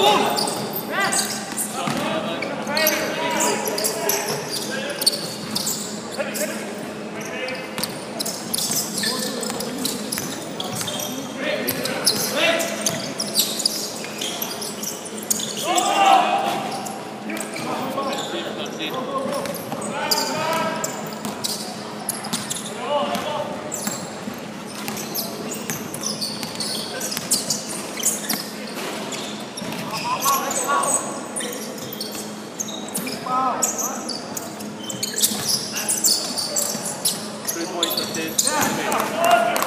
¡Uno! Thirteen.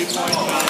Three points.